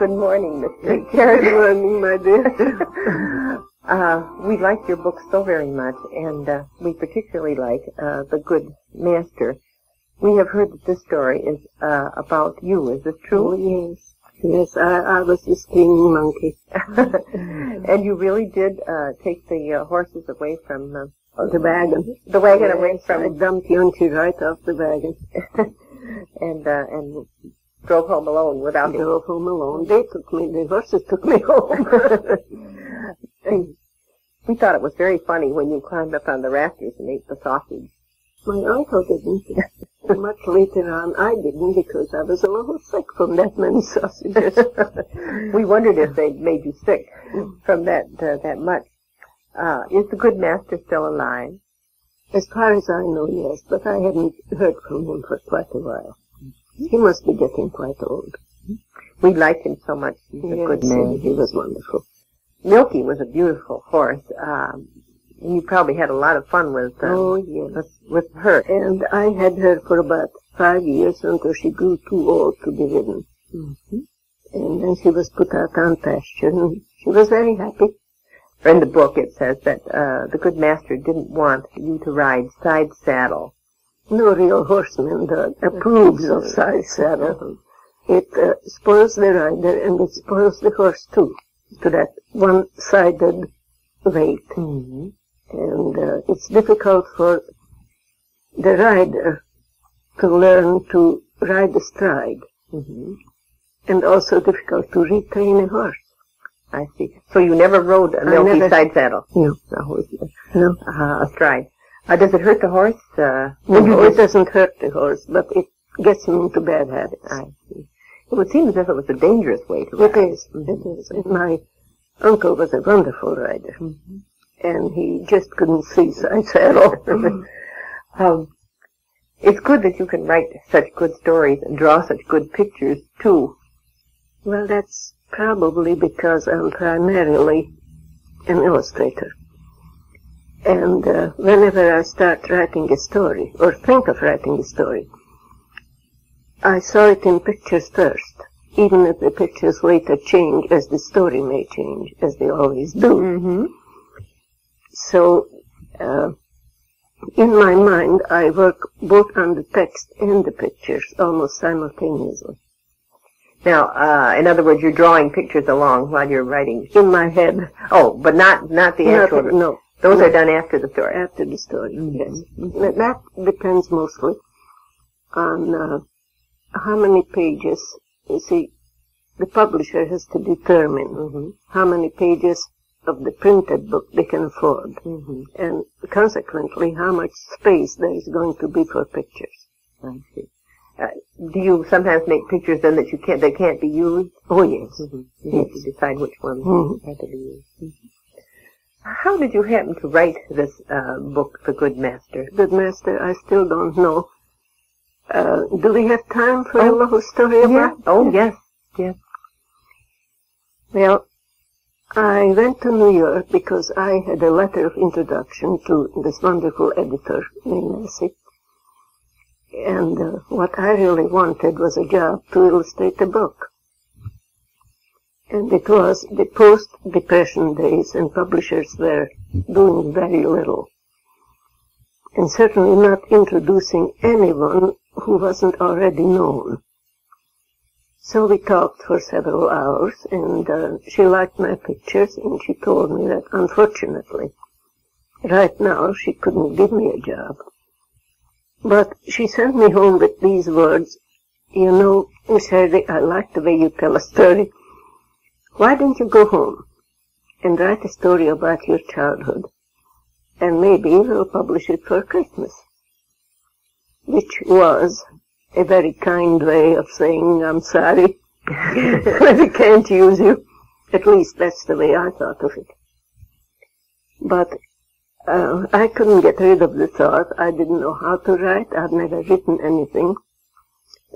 Good morning, Mr. Good morning, my dear. uh, we like your book so very much, and uh, we particularly like uh, The Good Master. We have heard that this story is uh, about you. Is this true? Oh, yes. Yes, I, I was the screaming monkey. and you really did uh, take the uh, horses away from uh, the wagon. The wagon yes, away from. I dumped Jancsi right off the wagon. and uh, and drove home alone without drove home alone. They took me. The horses took me home. we thought it was very funny when you climbed up on the rafters and ate the sausage. My uncle didn't. Much later on, I didn't because I was a little sick from that many sausages. we wondered if they'd made you sick from that uh, that much. Uh, is the good master still alive? As far as I know, yes, but I haven't heard from him for quite a while. He must be getting quite old. We liked him so much. He's yes, a good man. He was wonderful. Milky was a beautiful horse. Um, and you probably had a lot of fun with uh, oh yes. with, with her. And I had her for about five years until she grew too old to be ridden. Mm-hmm. And then she was put out on pasture, and she was very happy. In the book, it says that uh, the good master didn't want you to ride side saddle. No real horseman that approves of side saddle. It uh, spoils the rider and it spoils the horse too, to that one-sided weight. Mm-hmm. And uh, it's difficult for the rider to learn to ride astride. Mm-hmm. And also difficult to retrain a horse. I see. So you never rode a milky never, side saddle? No. No. no. Uh, astride. Uh, does it hurt the horse? Uh, no, it doesn't hurt the horse, but it gets him into bad habits. I see. It would seem as if it was a dangerous way to ride. It is. Mm-hmm. It is. And my uncle was a wonderful rider. Mm-hmm. And he just couldn't see side saddle. um, it's good that you can write such good stories and draw such good pictures, too. Well, that's probably because I'm primarily an illustrator. And uh, whenever I start writing a story, or think of writing a story, I saw it in pictures first, even if the pictures later change as the story may change, as they always do. Mm-hmm. So, uh, in my mind, I work both on the text and the pictures almost simultaneously. Now, uh, in other words, you're drawing pictures along while you're writing. In my head. Oh, but not not the Not- actual. no. Those are done after the story. After the story, Mhm. yes. That- That depends mostly on uh, how many pages. You see, the publisher has to determine Mm-hmm. how many pages of the printed book they can afford, Mm-hmm. and consequently how much space there is going to be for pictures. I see. Uh, do you sometimes make pictures then that you can't that can't be used? Oh yes. Mm-hmm. You have to decide which ones Mhm. have to be used. How did you happen to write this uh, book, The Good Master? Good master, I still don't know. Uh, do we have time for a Oh, little story about it? Oh, yes. Yes. Well, I went to New York because I had a letter of introduction to this wonderful editor named Nancy. And uh, what I really wanted was a job to illustrate a book. And it was the post-depression days and publishers were doing very little. And certainly not introducing anyone who wasn't already known. So we talked for several hours, and uh, she liked my pictures, and she told me that unfortunately, right now she couldn't give me a job. But she sent me home with these words, you know, Miss Hardy, I like the way you tell a story. Why don't you go home and write a story about your childhood, and maybe we'll publish it for Christmas? Which was a very kind way of saying I'm sorry we can't use you. At least that's the way I thought of it. But uh, I couldn't get rid of the thought. I didn't know how to write. I'd never written anything.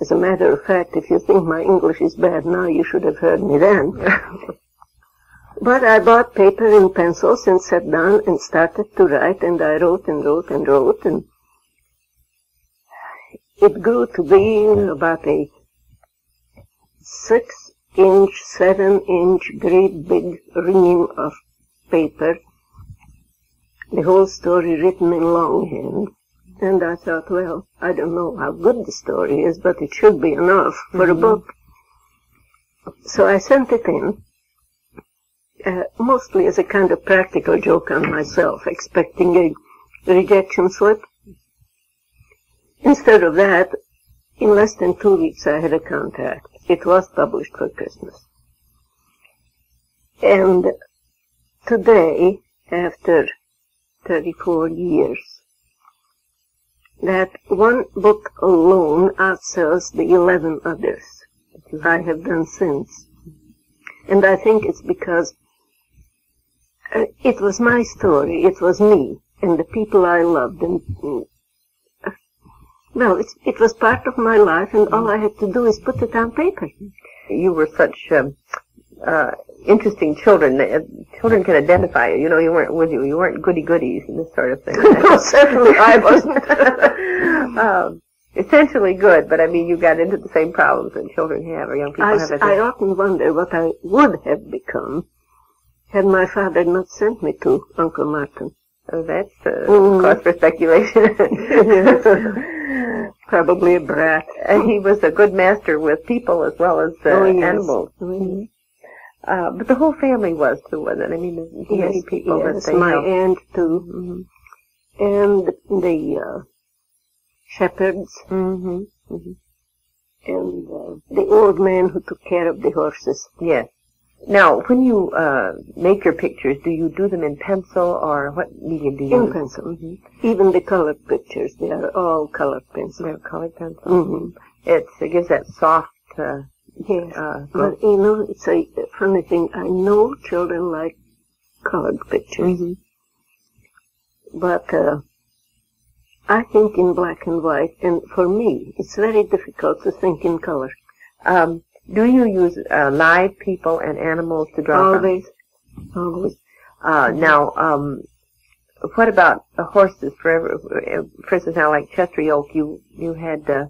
As a matter of fact, if you think my English is bad now, you should have heard me then. but I bought paper and pencils and sat down and started to write, and I wrote and wrote and wrote, and it grew to be about a six inch, seven inch, great big ringing of paper. The whole story written in longhand. And I thought, well, I don't know how good the story is, but it should be enough for mm-hmm. a book. So I sent it in, uh, mostly as a kind of practical joke on myself, expecting a rejection slip. Instead of that, in less than two weeks I had a contact. It was published for Christmas. And today, after 34 years, that one book alone outsells the 11 others I have done since. And I think it's because uh, it was my story, it was me, and the people I loved, and uh, well, it, it was part of my life, and all I had to do is put it on paper. You were such um, uh, interesting children. Uh, children can identify you. You know, you weren't with you. You weren't goody goodies and this sort of thing. no, certainly I wasn't. um, essentially good, but I mean, you got into the same problems that children have or young people I, have. I often wonder what I would have become had my father not sent me to Uncle Martin. Oh, that's uh, mm. cause for speculation. Probably a brat. And he was a good master with people as well as uh, oh, yes. animals. Mm-hmm. Uh, but the whole family was too, wasn't it? I mean, there's yes, many people yes, that they my helped. aunt too, mm-hmm. and the uh, shepherds, mm-hmm. Mm-hmm. and uh, the old man who took care of the horses. Yes. Now, when you uh, make your pictures, do you do them in pencil or what medium do you in use? pencil. Mm-hmm. Even the colored pictures, they are all colored pencil. They're colored pencil. Mm-hmm. It's, it gives that soft. Uh, yes, uh, but you know, it's a funny thing. I know children like colored pictures, Mhm. but uh, I think in black and white, and for me, it's very difficult to think in color. Um, do you use uh, live people and animals to draw from? Always, always. Uh, now, um, what about the horses? For for instance, now like Chester Oak, you you had uh,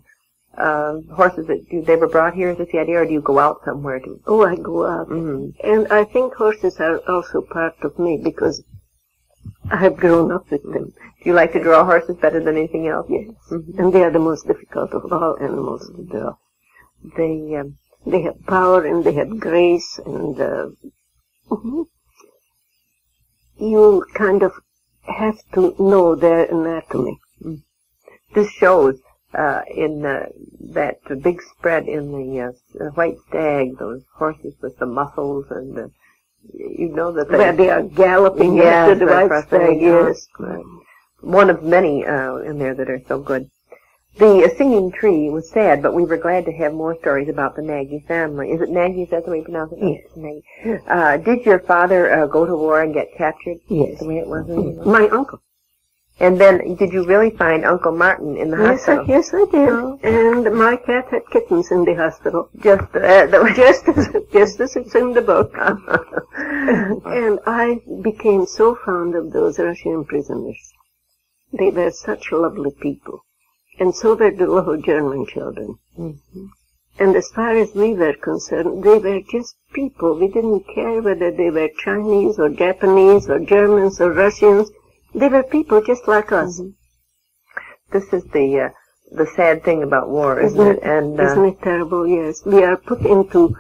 uh, horses that you, they were brought here. Is this the idea, or do you go out somewhere to? Oh, I go out, Mhm. and I think horses are also part of me because I have grown up with them. Do you like to draw horses better than anything else? Yes, Mhm. and they are the most difficult of all animals to draw. They um, They have power and they have grace, and uh, mhm. you kind of have to know their anatomy. this shows uh, in uh, that big spread in the uh, white stag, those horses with the muscles and the, you know that they, they are galloping Yes, after the white stag, yes. Right. one of many uh, in there that are so good. The uh, singing tree was sad, but we were glad to have more stories about the Nagy family. Is it Nagy? Is that the way you pronounce it? Yes. Nagy. Uh, did your father uh, go to war and get captured? Yes. The way it was. My uncle. And then, did you really find Uncle Martin in the Yes, I, hospital? yes, I did. Oh. And my cat had kittens in the hospital. Just uh, Just as, just as it's in the book. and I became so fond of those Russian prisoners. They were such lovely people. And so were the little German children. Mhm. And as far as we were concerned, they were just people. We didn't care whether they were Chinese or Japanese or Germans or Russians. They were people just like us. This is the uh, the sad thing about war, isn't, Isn't it? And uh, Isn't it terrible? Yes. We are put into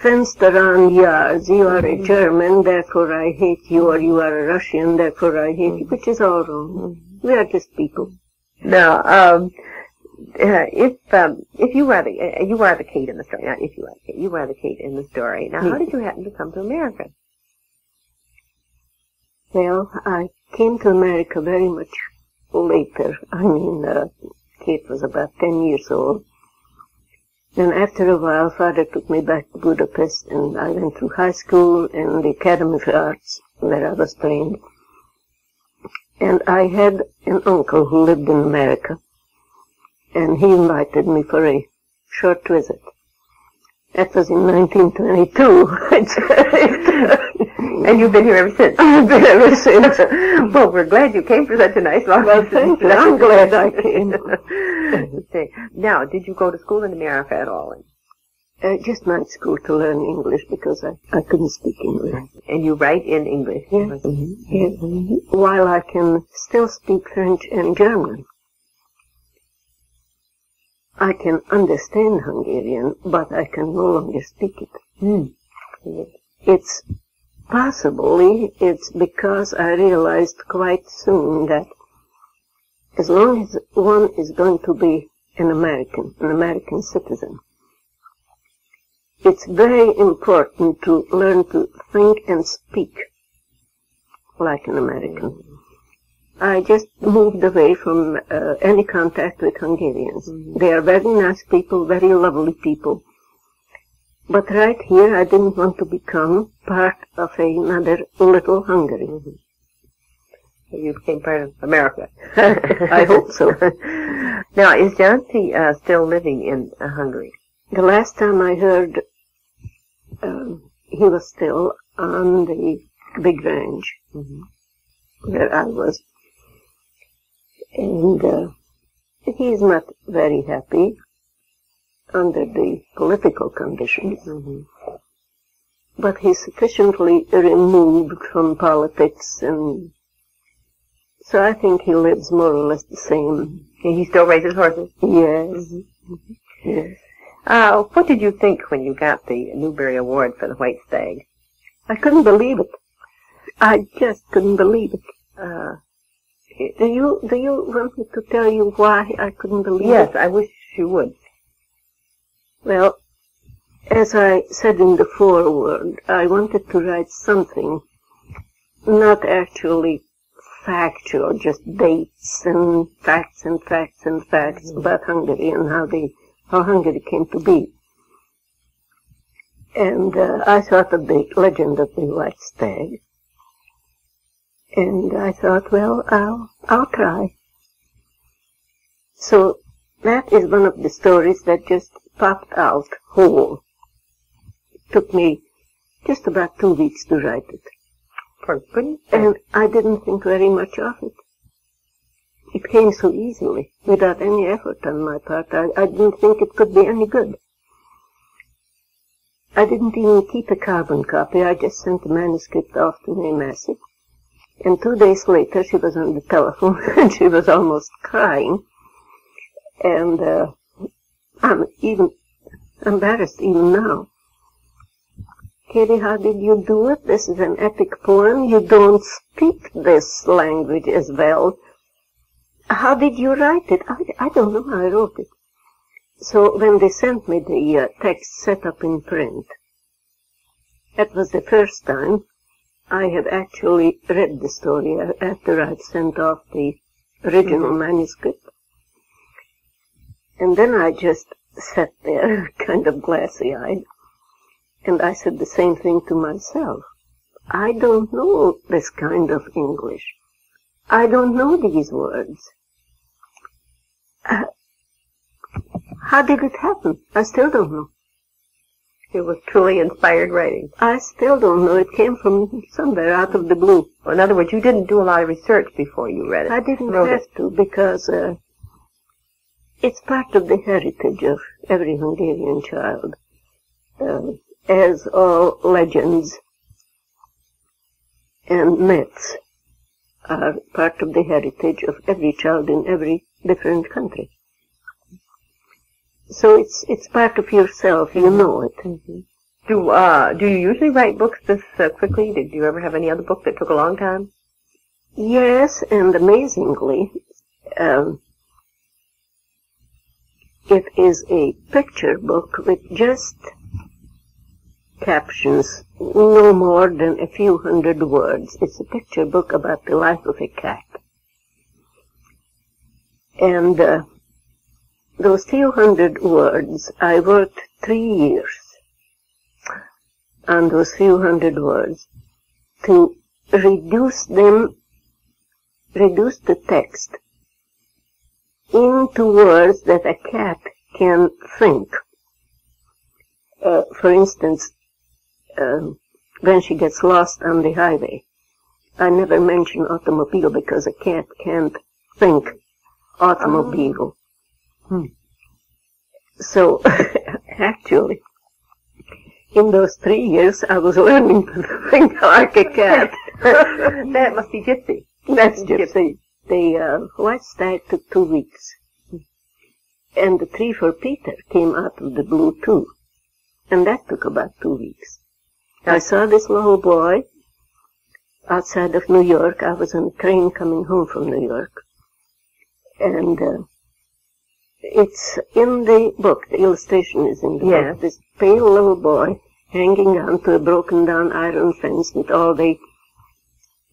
fenced around yards. You are a German, therefore I hate you, or you are a Russian, therefore I hate you, which is all wrong. We are just people. now, um, uh, if um, if you are the uh, you are the Kate in the story, not if you are the Kate, you are the Kate in the story. Now, how did you happen to come to America? Well, I came to America very much later. I mean, uh, Kate was about 10 years old. Then after a while, father took me back to Budapest and I went through high school and the Academy of Arts where I was trained. And I had an uncle who lived in America and he invited me for a short visit. That was in 1922. And you've been here ever since. I've been ever since. well, we're glad you came for such a nice long Well, thank you. I'm glad I came. Okay. now, did you go to school in America at all? Uh, just night school to learn English because I, I couldn't speak English. And you write in English? Yes. Mm-hmm. yes. Mm-hmm. While I can still speak French and German. I can understand Hungarian, but I can no longer speak it. Mm. It's possibly it's because I realized quite soon that as long as one is going to be an American, an American citizen, it's very important to learn to think and speak like an American. I just moved away from uh, any contact with Hungarians. Mm-hmm. They are very nice people, very lovely people. But right here, I didn't want to become part of another little Hungary. Mm-hmm. You became part of America. I hope so. now, is Jancsi uh, still living in uh, Hungary? The last time I heard um, he was still on the big range mm-hmm. where I was. And uh, he is not very happy under the political conditions. Mm-hmm. But he's sufficiently removed from politics and so I think he lives more or less the same. And he still raises horses? Yes. Mm-hmm. Yes. Uh, what did you think when you got the Newbery Award for the White Stag? I couldn't believe it. I just couldn't believe it. Uh, do you do you want me to tell you why I couldn't believe yes, it? Yes, I wish you would. Well, as I said in the foreword, I wanted to write something, not actually factual, just dates and facts and facts and facts mm-hmm. about Hungary and how they how Hungary came to be. And uh, I thought of the legend of the white stag. And I thought, well, I'll, I'll try. So that is one of the stories that just popped out whole. It took me just about two weeks to write it. And I didn't think very much of it. It came so easily, without any effort on my part. I, I didn't think it could be any good. I didn't even keep a carbon copy. I just sent the manuscript off to May Massee. And two days later, she was on the telephone, and she was almost crying. And uh, I'm even embarrassed even now. Katie, how did you do it? This is an epic poem. You don't speak this language as well. How did you write it? I, I don't know how I wrote it. So when they sent me the uh, text set up in print, that was the first time I had actually read the story after I'd sent off the original mm-hmm. manuscript. And then I just sat there, kind of glassy-eyed, and I said the same thing to myself. I don't know this kind of English. I don't know these words. Uh, how did it happen? I still don't know. It was truly inspired writing. I still don't know. It came from somewhere out of the blue. Well, in other words, you didn't do a lot of research before you read it. I didn't have it. to because uh, it's part of the heritage of every Hungarian child. Uh, as all legends and myths are part of the heritage of every child in every different country. So it's it's part of yourself. You know it. Mm-hmm. Do uh do you usually write books this uh, quickly? Did you ever have any other book that took a long time? Yes, and amazingly, um, it is a picture book with just captions, no more than a few hundred words. It's a picture book about the life of a cat. And uh, those few hundred words, I worked three years on those few hundred words to reduce them, reduce the text into words that a cat can think. Uh, for instance, uh, when she gets lost on the highway. I never mention automobile because a cat can't think automobile. Hmm. So, actually, in those three years, I was learning to think like a cat. that must be gypsy. That's gypsy. The uh, white stag took two weeks. And the tree for Peter came out of the blue too. And that took about two weeks. I saw this little boy outside of New York. I was on a train coming home from New York. And uh, it's in the book, the illustration is in the Yes. book. This pale little boy hanging on to a broken down iron fence with all the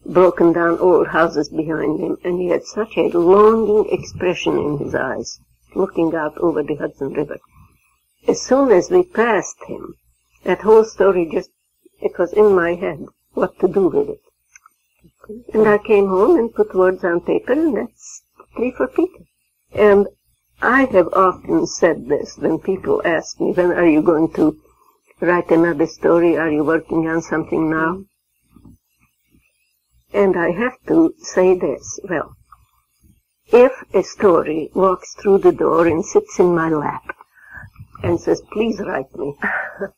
broken down old houses behind him, and he had such a longing expression in his eyes, looking out over the Hudson River. As soon as we passed him, that whole story just, it was in my head, what to do with it. And I came home and put words on paper, and that's tree for Peter. And I have often said this when people ask me, when are you going to write another story? Are you working on something now? And I have to say this, well, if a story walks through the door and sits in my lap and says, please write me,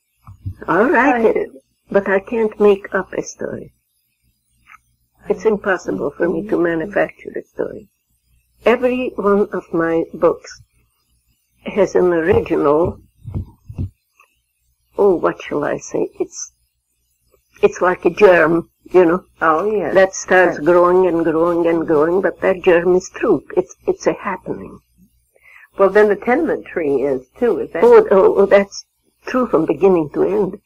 I'll write it, but I can't make up a story. It's impossible for me to mm-hmm. manufacture a story. Every one of my books has an original, oh, what shall I say? It's, it's like a germ, you know, Oh, yes. that starts growing and growing and growing, but that germ is true. It's, it's a happening. well, then the tenement tree is, too, is that? Oh, oh, oh, that's true from beginning to end.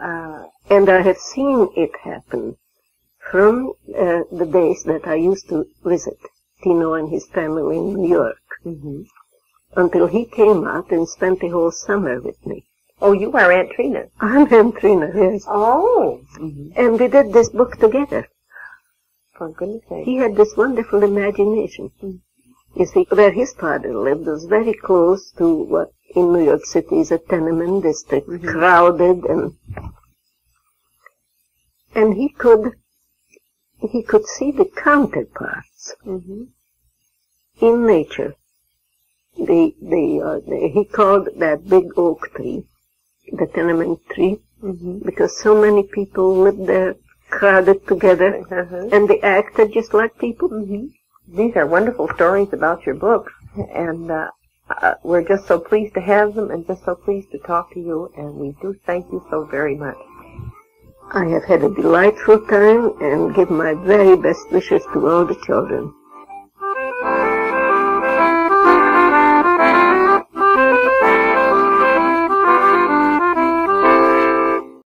Uh, And I have seen it happen from uh, the days that I used to visit Tino and his family in New York hmm until he came out and spent the whole summer with me. Oh, you are Aunt Trina. I'm Aunt Trina, yes. Oh. hmm And we did this book together. For goodness sake. He had this wonderful imagination. You see, where his father lived was very close to what in New York City is a tenement district, Mhm. crowded and and he could he could see the counterparts hmm in nature. The the, uh, the he called that big oak tree the tenement tree hmm because so many people lived there crowded together Uh-huh. and they acted just like people. hmm These are wonderful stories about your books, and uh, uh, we're just so pleased to have them and just so pleased to talk to you, and we do thank you so very much. I have had a delightful time and give my very best wishes to all the children.